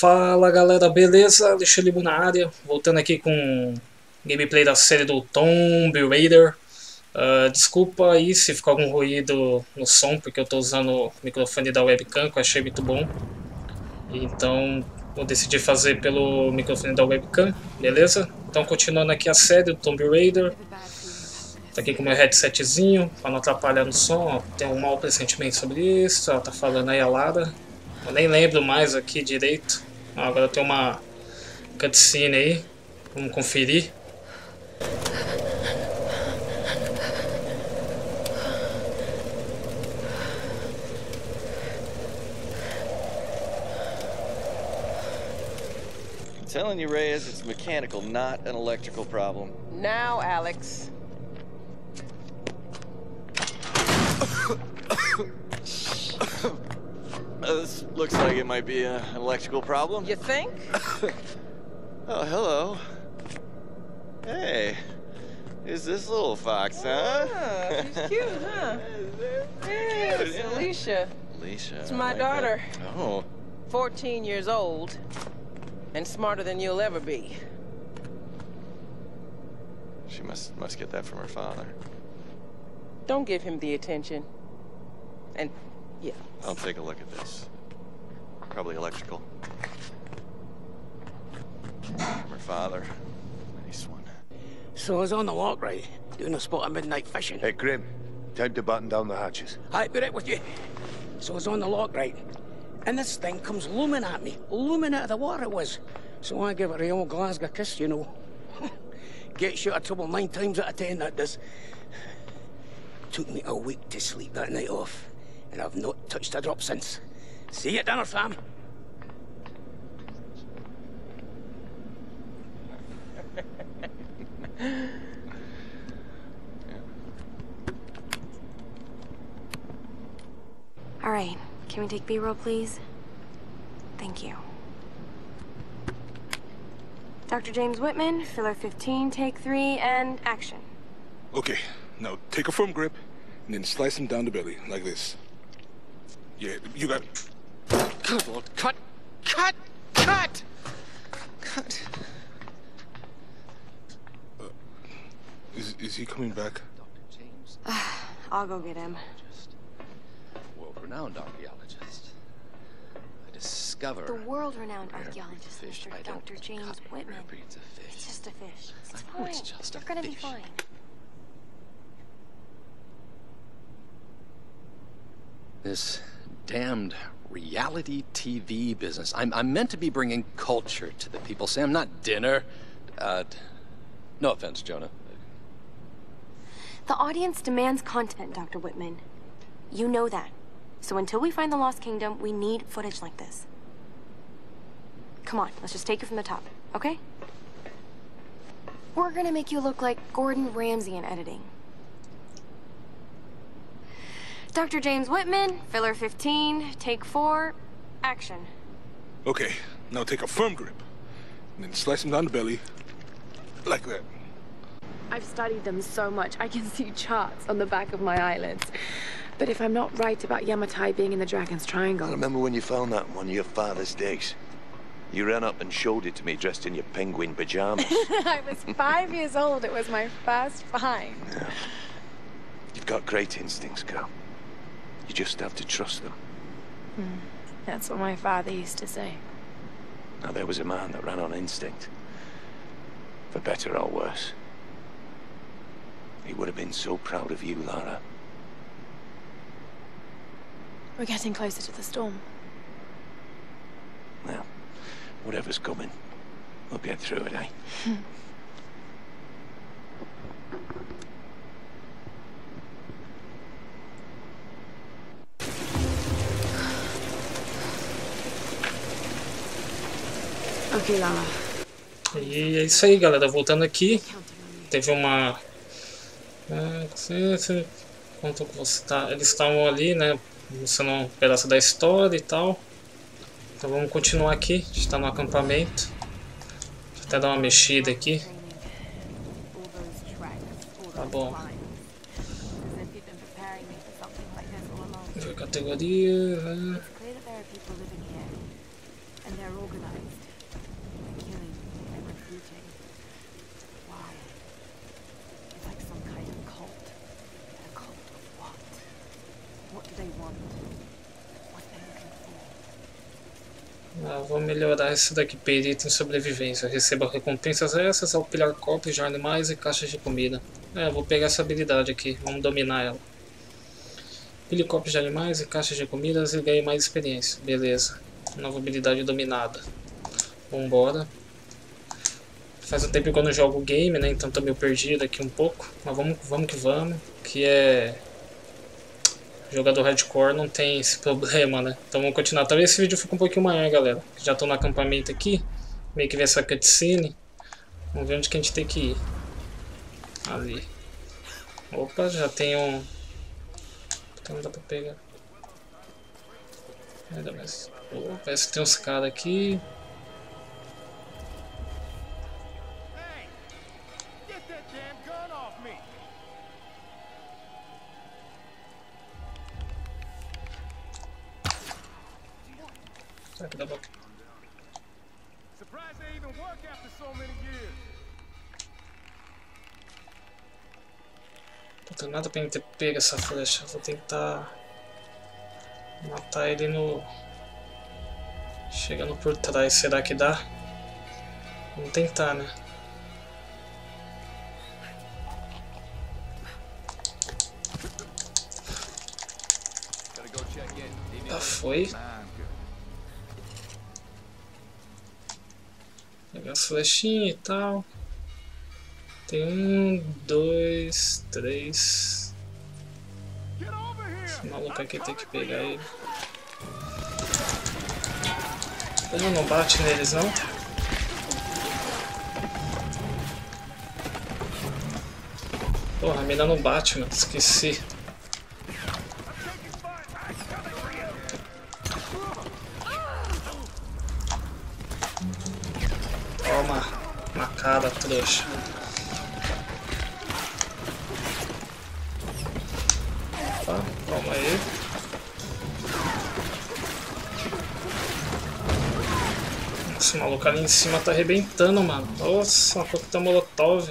Fala galera, beleza? Deixa eu na área, voltando aqui com gameplay da série do Tomb Raider. Uh, desculpa aí se ficou algum ruído no som, porque eu estou usando o microfone da webcam, que eu achei muito bom. Então eu decidi fazer pelo microfone da webcam, beleza? Então continuando aqui a série do Tomb Raider. Tá aqui com meu headsetzinho, para não atrapalhar no som. Tem um mau pressentimento sobre isso, ela tá falando aí a Lara. Eu nem lembro mais aqui direito. Agora tem uma cutscene aí. Vamos conferir. telling you, Reyes, it's mechanical, not an electrical problem. Now, Alex. Uh, this looks like it might be an electrical problem. You think? oh, hello. Hey, Is this little fox, huh? Oh, she's cute, huh? yes, yeah. Alicia. Alicia. It's my like daughter. that. Oh, 14 years old. And smarter than you'll ever be. she must must get that from her father. Don't give him the attention. And, yeah. I'll take a look at this. Probably electrical. From her father. Nice one. So I was on the lock, right? Doing a spot of midnight fishing. Hey, Grim. Time to button down the hatches. I be right with you. So I was on the lock, right? And this thing comes looming at me. Looming out of the water it was. So I give it a old Glasgow kiss, you know. Gets you out of trouble nine times out of ten, that does. Took me a week to sleep that night off. And I've not touched a drop since. See you at dinner, fam. All right, can we take B-roll, please? Thank you. Dr. James Whitman, filler 15, take three, and action. Okay, now take a firm grip and then slice him down the belly like this. Yeah, you got. Good lord, cut! Cut! Cut! Cut! Uh, is is he coming back? I'll go get him. world-renowned archaeologist. I discover The world-renowned archaeologist, fish Mr. I Dr. James cut Whitman. rare breeds of fish. It's just a fish. It's I fine. it's just You're a gonna be fish. fine. This damned reality TV business. I'm, I'm meant to be bringing culture to the people, Sam, not dinner. Uh, no offense, Jonah. The audience demands content, Dr. Whitman. You know that. So until we find the Lost Kingdom, we need footage like this. Come on, let's just take it from the top, okay? We're gonna make you look like Gordon Ramsay in editing. Dr. James Whitman, filler 15, take four, action. Okay, now take a firm grip and then slice him down the belly like that. I've studied them so much, I can see charts on the back of my eyelids. But if I'm not right about Yamatai being in the Dragon's Triangle... I remember when you found that one of your father's digs. You ran up and showed it to me dressed in your penguin pajamas. I was five years old. It was my first find. Yeah. You've got great instincts, girl. You just have to trust them. That's what my father used to say. Now, there was a man that ran on instinct. For better or worse. He would have been so proud of you, Lara. We're getting closer to the storm. Now, whatever's coming, we'll get through it, eh? E é isso aí, galera. Voltando aqui, teve uma. É, você, você tá, eles estavam ali, né? Mostrando um pedaço da história e tal. Então vamos continuar aqui. A gente está no acampamento. Eu até dar uma mexida aqui. Tá bom. Ver categoria. né? Ah, vou melhorar esse daqui, perito em sobrevivência. Receba recompensas essas ao pilhar corpos de animais e caixas de comida. É, vou pegar essa habilidade aqui, vamos dominar ela. Pilhe corpos de animais e caixas de comidas e ganhe mais experiência. Beleza. Nova habilidade dominada. Vambora. Faz um tempo que eu não jogo game, né? Então tô meio perdido aqui um pouco. Mas vamos, vamos que vamos. Que é... Jogador hardcore não tem esse problema, né? Então vamos continuar. Talvez esse vídeo fique um pouquinho maior, galera. Já tô no acampamento aqui. Meio que ver essa cutscene. Vamos ver onde que a gente tem que ir. Ali. Opa, já tem um... Então não dá pra pegar. Ainda mais. Oh, parece que tem uns caras aqui. Será que dá pra... Surprised they even work after so many years. Puta, nada pra ele ter pego essa flecha. Vou tentar... Matar ele no... Chegando por trás. Será que dá? Vamos tentar, né? Já foi. Flechinhas e tal. Tem um, dois, três. Esse maluco aqui tem que pegar ele. Ele não bate neles não? Porra, a mina não bate, mano. Esqueci. Trouxa. Opa, toma aí. Nossa, o maluco ali em cima tá arrebentando, mano. Nossa, uma coquetel molotov.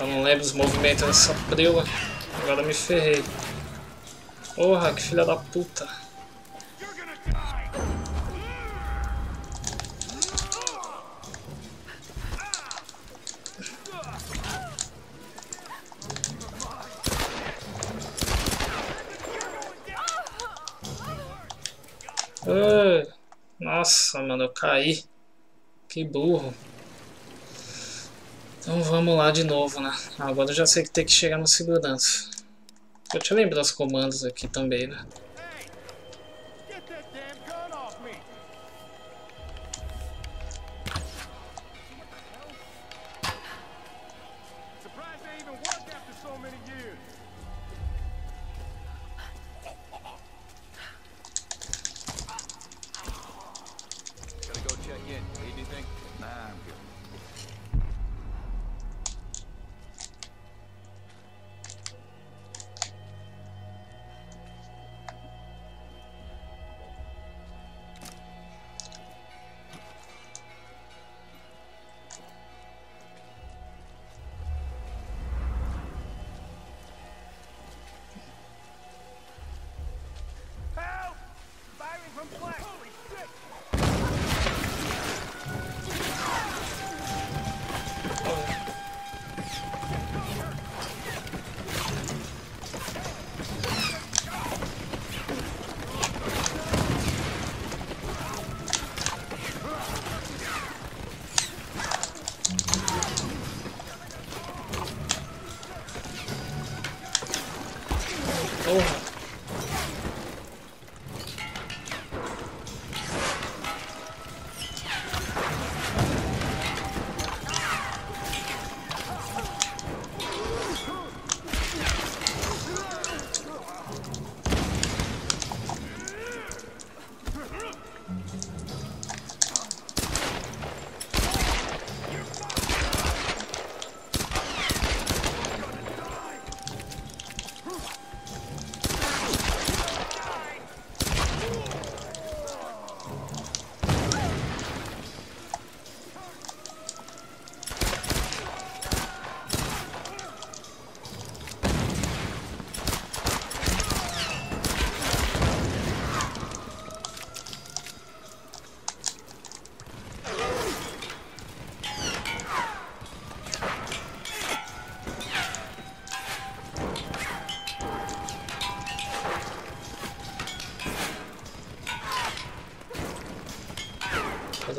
Eu não lembro os movimentos dessa prila. Agora me ferrei. Porra, que filha da puta. Nossa, mano, eu caí. Que burro. Então vamos lá de novo, né? Agora eu já sei que tem que chegar no segurança. Eu te lembro dos comandos aqui também, né? Surprised they even work after so many years. time.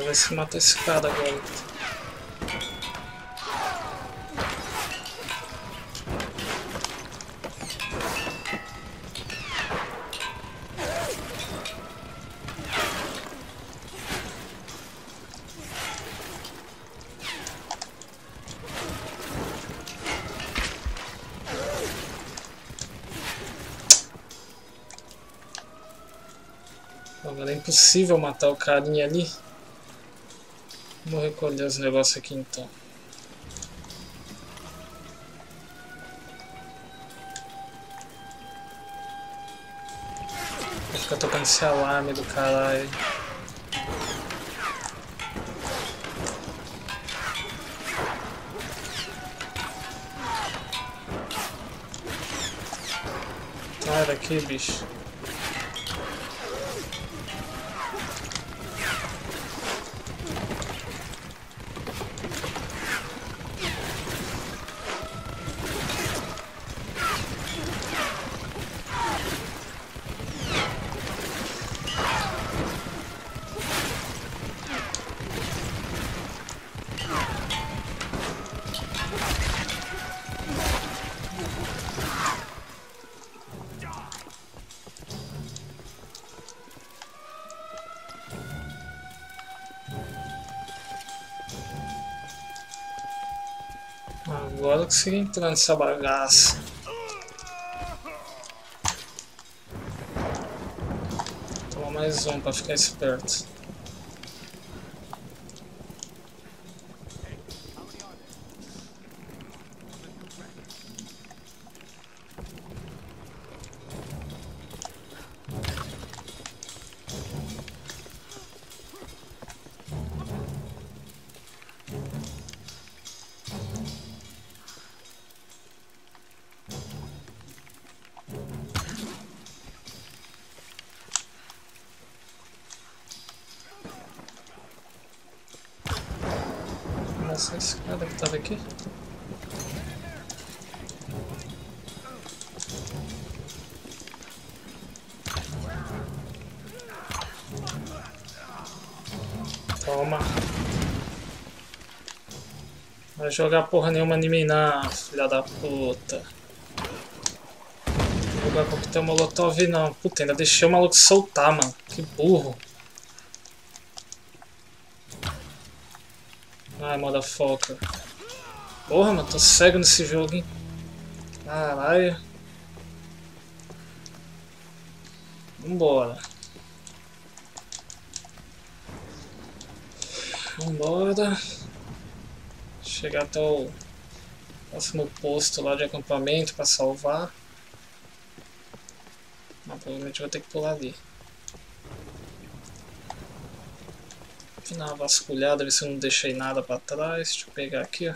Ver se mata esse cara agora. Agora é impossível matar o carinha ali. Vou recolher os negócios aqui então. Vou ficar tocando esse alarme do caralho. Sai daqui, bicho. Eu consegui entrar nessa bagaça. Toma mais um pra ficar esperto. Nossa, esse cara que tava aqui. Toma. Vai jogar porra nenhuma em mim não, filha da puta. Vou jogar coquetel molotov não. Puta, ainda deixei o maluco soltar, mano. Que burro. Ai, motherfucker. Porra, mano, tô cego nesse jogo, hein. Caralho. Vambora. Vambora. Chegar até o próximo posto lá de acampamento pra salvar. Mas provavelmente vou ter que pular ali. Vou dar uma vasculhada, ver se eu não deixei nada pra trás. Deixa eu pegar aqui, ó.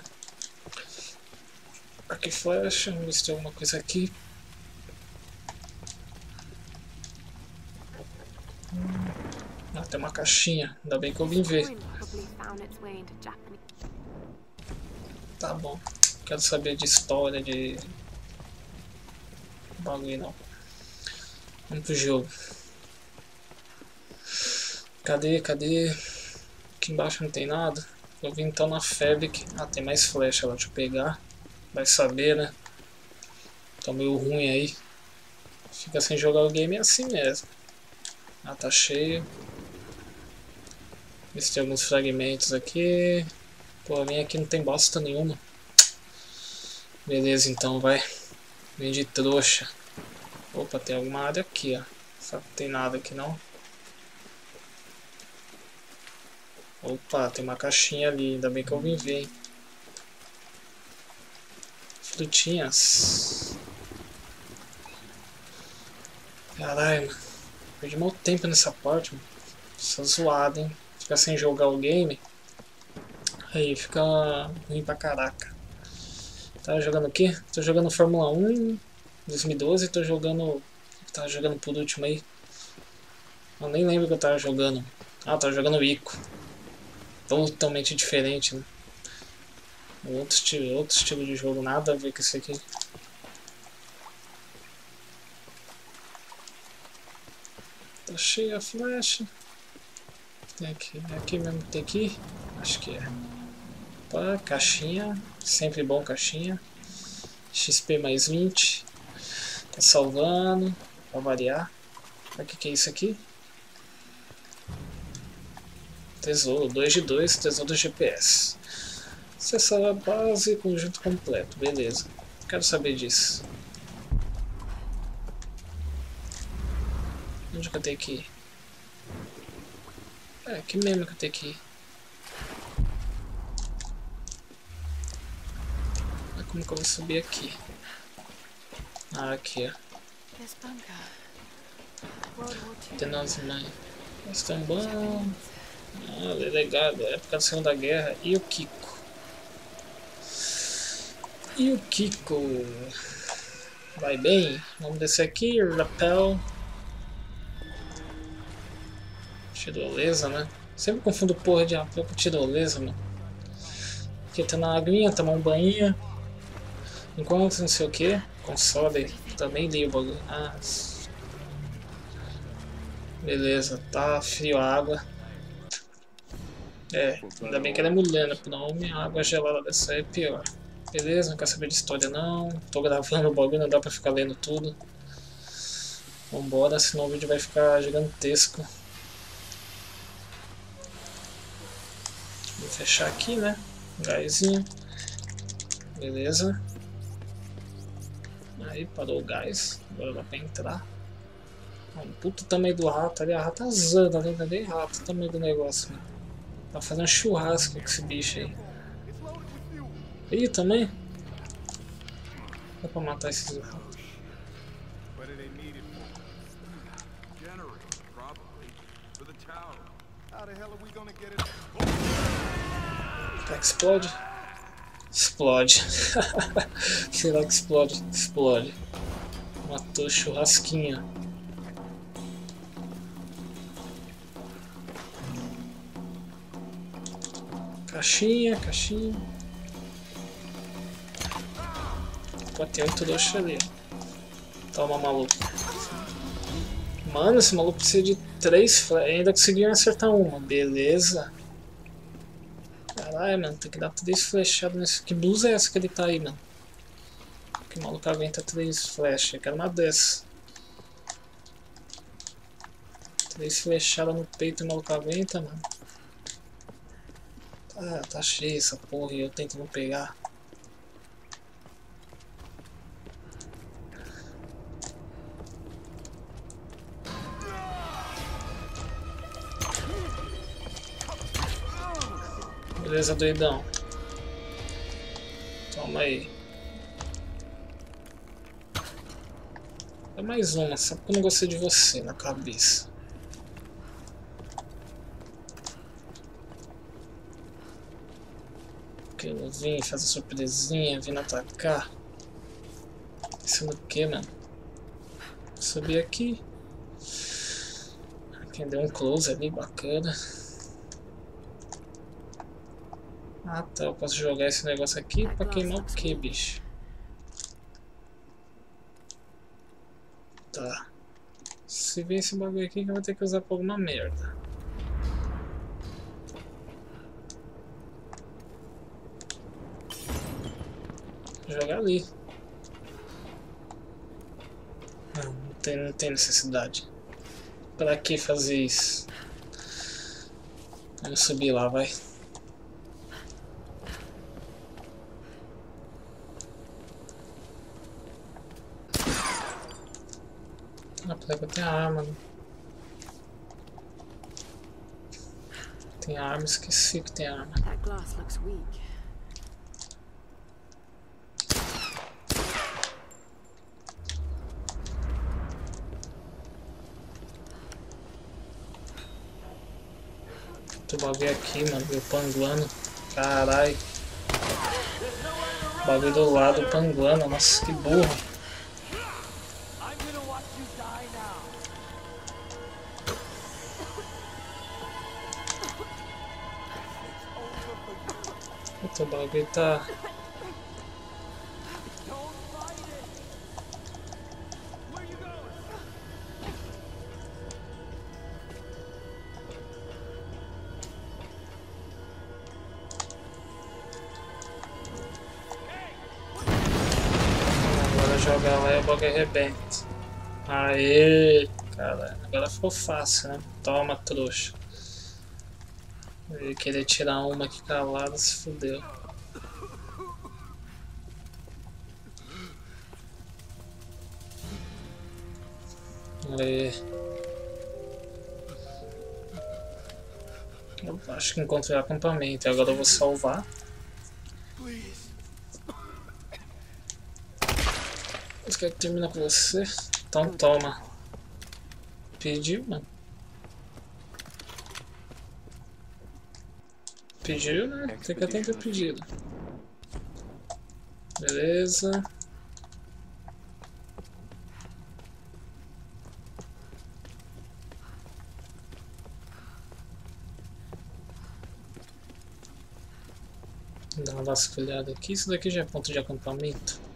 Aqui flecha, vamos ver se tem alguma coisa aqui. Ah, tem uma caixinha. Ainda bem que eu vim ver. Tá bom. Quero saber de história, de... Bagulho não. Vamos pro jogo. Cadê, cadê? Aqui embaixo não tem nada. Eu vim então na Fabric. Ah, tem mais flecha lá, deixa eu pegar. Vai saber, né? Tá meio ruim aí. Fica sem jogar o game assim mesmo. Ah, tá cheio. Ver se tem alguns fragmentos aqui. Vem aqui não tem bosta nenhuma. Beleza, então vai. Vem de trouxa. Opa, tem alguma área aqui, ó. Só que tem nada aqui não. Opa, tem uma caixinha ali, ainda bem que eu vim ver, hein? Frutinhas. Caralho. Perdi mal tempo nessa parte, mano. Só zoado, hein? Ficar sem jogar o game. Aí fica ruim pra caraca. Tava jogando o quê? Tô jogando Fórmula 1 2012 tô jogando. Tava jogando por último aí. Eu nem lembro que eu tava jogando. Ah, tava jogando Ico. Totalmente diferente, né? Outro estilo, outro estilo de jogo, nada a ver com isso aqui. Tá cheia a flecha. Tem aqui, é aqui mesmo que tem aqui? Acho que é. Opa, caixinha. Sempre bom caixinha. XP mais 20. Tá salvando. Pra variar. O que, que é isso aqui? Tesouro, 2 de 2, tesouro do GPS. Acessar a base, conjunto completo, beleza. Quero saber disso. Onde que eu tenho que ir? É, aqui mesmo que eu tenho que ir. Mas como que eu vou subir aqui? Ah, aqui, ó. Tem as mães. Estão bom. Ah, delegado, época da Segunda Guerra. E o Kiko? E o Kiko? Vai bem? Vamos descer aqui, lapel. Tirolesa, né? Sempre confundo porra de rapel com tirolesa, mano. Aqui tá na aguinha, tomar um banho. Enquanto não sei o que. Console. Também li o bagulho. Ah, Beleza, tá frio a água. É, ainda bem que ela é mulher, né? Não, minha água gelada dessa é pior. Beleza, não quero saber de história não. Tô gravando o bagulho, não dá pra ficar lendo tudo. Vambora, senão o vídeo vai ficar gigantesco. Vou fechar aqui, né? Gásinho. Beleza. Aí parou o gás. Agora dá pra entrar. Um puto tamanho do rato ali, a ratazana ali, não é nem rato o tamanho do negócio, mano. Tá fazendo churrasco com esse bicho aí. Ih, também? Dá pra matar esses que explode? Explode. Será que explode? Explode. Matou churrasquinho. Caixinha, caixinha. Pô, tem um trouxa ali. Toma, maluco. Mano, esse maluco precisa de três flechas. Ainda conseguiu acertar uma. Beleza. Caralho, mano, tem que dar três flechadas nesse. Que blusa é essa que ele tá aí, mano? Que maluco aguenta três flechas. Eu quero uma dessa. Três flechadas no peito e o maluco aguenta, mano. Ah, tá cheio essa porra e eu tentando pegar. Beleza, doidão. Toma aí. É mais uma, só porque eu não gostei de você na cabeça. Que eu vim fazer surpresinha, vim atacar. Isso do que, mano? Subir aqui. Aqui deu um close ali, bacana. Ah tá, eu posso jogar esse negócio aqui pra queimar o que, bicho? Tá. Se vir esse bagulho aqui que eu vou ter que usar pra alguma merda. Jogar ali. Não, não tem, não tem necessidade. Pra que fazer isso? Vamos subir lá, vai. Ah, peraí que eu tenho arma. né? Tem arma, esqueci que tem arma. Tem bagulho aqui, mano, meu panguano. Carai. Bagulho do lado, panguano. Nossa, que burro. O bagulho tá. Chegar lá e o bagulho arrebenta. Aê, cara. Agora ficou fácil, né? Toma, trouxa. Eu ia querer tirar uma aqui calada, se fudeu. Aê. Eu acho que encontrei acampamento. Agora eu vou salvar. Você quer que com você? Então toma. Pediu, mano. Pediu, né? Tem que atender o pedido. Beleza. Dá uma vasculhada aqui. Isso daqui já é ponto de acampamento.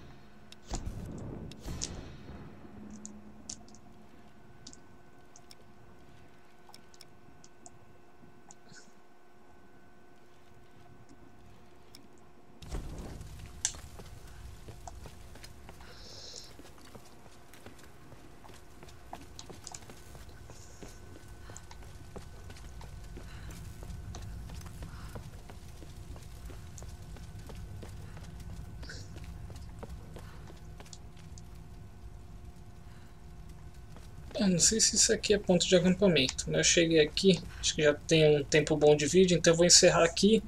Eu não sei se isso aqui é ponto de acampamento, mas eu cheguei aqui, acho que já tem um tempo bom de vídeo, então eu vou encerrar aqui.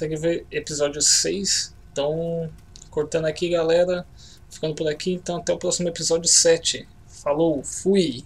Aqui foi episódio 6, então cortando aqui galera, ficando por aqui, então até o próximo episódio 7. Falou, fui!